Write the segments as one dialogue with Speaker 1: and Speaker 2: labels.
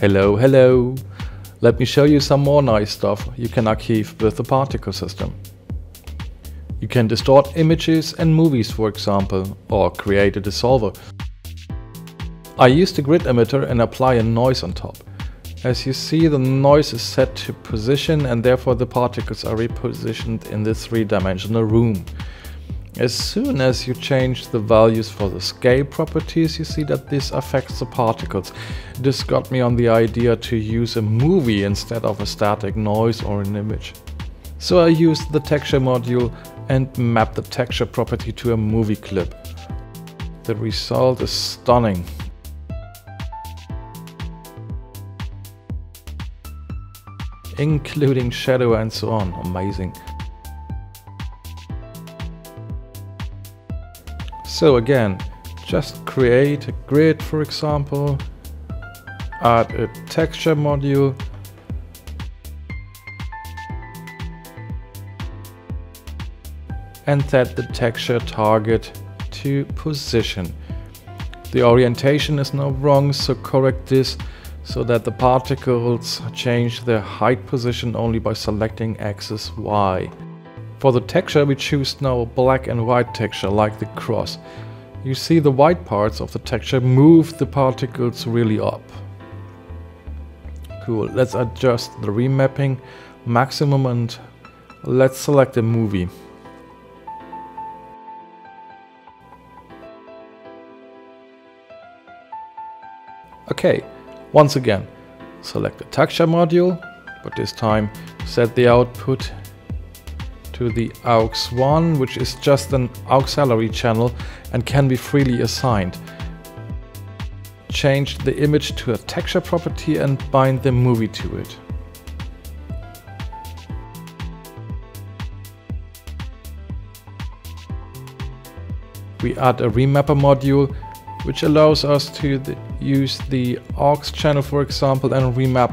Speaker 1: Hello, hello. Let me show you some more nice stuff you can archive with the particle system. You can distort images and movies for example, or create a dissolver. I use the grid emitter and apply a noise on top. As you see the noise is set to position and therefore the particles are repositioned in the three-dimensional room. As soon as you change the values for the scale properties, you see that this affects the particles. This got me on the idea to use a movie instead of a static noise or an image. So I used the texture module and mapped the texture property to a movie clip. The result is stunning. Including shadow and so on, amazing. So again, just create a grid for example, add a texture module, and set the texture target to position. The orientation is now wrong, so correct this so that the particles change their height position only by selecting axis Y. For the texture we choose now a black and white texture like the cross. You see the white parts of the texture move the particles really up. Cool, let's adjust the remapping maximum and let's select a movie. Okay, once again, select the texture module, but this time set the output to the AUX1, which is just an auxiliary channel and can be freely assigned. Change the image to a texture property and bind the movie to it. We add a remapper module which allows us to use the aux channel for example and remap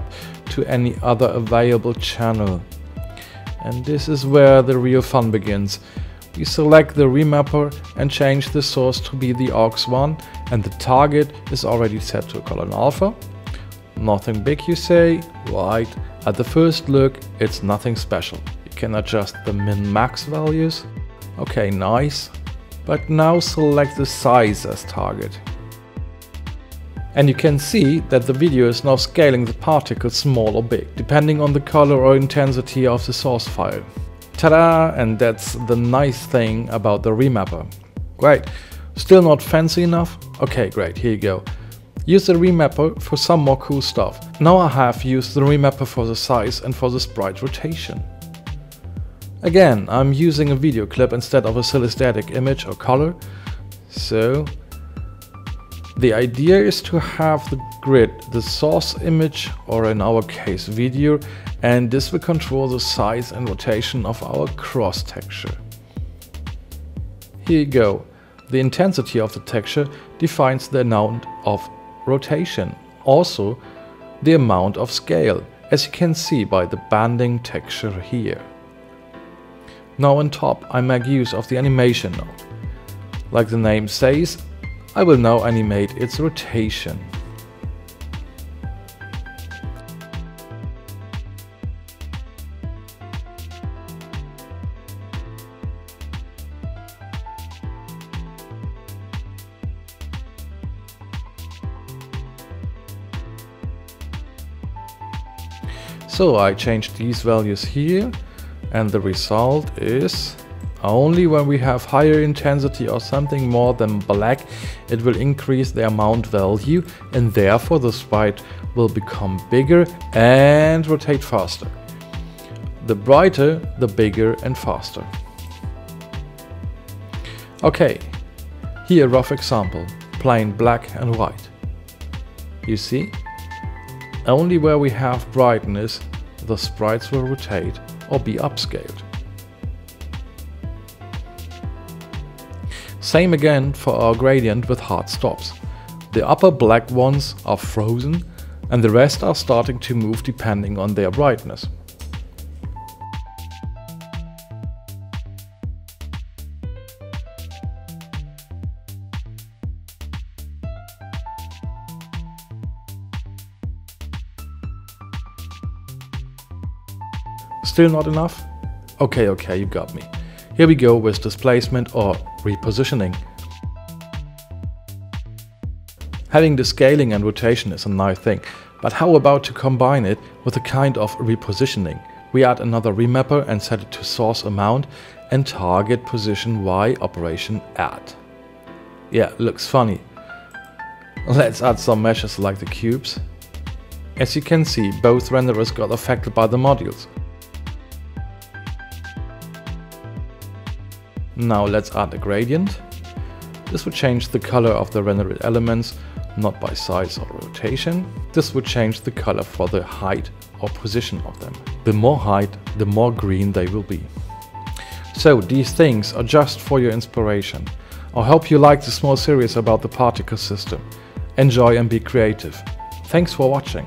Speaker 1: to any other available channel. And this is where the real fun begins. We select the remapper and change the source to be the aux1 and the target is already set to colon alpha. Nothing big you say, right, at the first look it's nothing special. You can adjust the min-max values. Okay, nice. But now select the size as target. And you can see that the video is now scaling the particles small or big, depending on the color or intensity of the source file. Ta-da! And that's the nice thing about the remapper. Great. Still not fancy enough? Okay, great, here you go. Use the remapper for some more cool stuff. Now I have used the remapper for the size and for the sprite rotation. Again, I'm using a video clip instead of a static image or color. So the idea is to have the grid, the source image, or in our case video, and this will control the size and rotation of our cross texture. Here you go. The intensity of the texture defines the amount of rotation, also the amount of scale, as you can see by the banding texture here. Now on top I make use of the animation node. Like the name says, I will now animate its rotation. So I changed these values here and the result is only when we have higher intensity or something more than black, it will increase the amount value and therefore the sprite will become bigger and rotate faster. The brighter, the bigger and faster. Okay, here a rough example, plain black and white. You see? Only where we have brightness, the sprites will rotate or be upscaled. Same again for our gradient with hard stops. The upper black ones are frozen and the rest are starting to move depending on their brightness. Still not enough? Okay, okay, you got me. Here we go with displacement or repositioning. Having the scaling and rotation is a nice thing, but how about to combine it with a kind of repositioning? We add another remapper and set it to source amount and target position Y operation add. Yeah, looks funny. Let's add some meshes like the cubes. As you can see, both renderers got affected by the modules. Now let's add a gradient. This would change the color of the rendered elements, not by size or rotation. This would change the color for the height or position of them. The more height, the more green they will be. So these things are just for your inspiration. I hope you like the small series about the particle system. Enjoy and be creative. Thanks for watching.